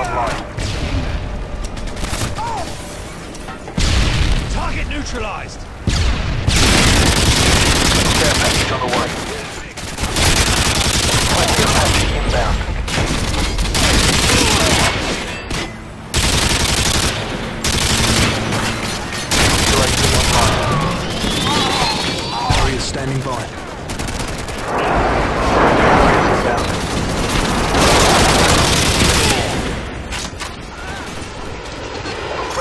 Online. Target neutralized.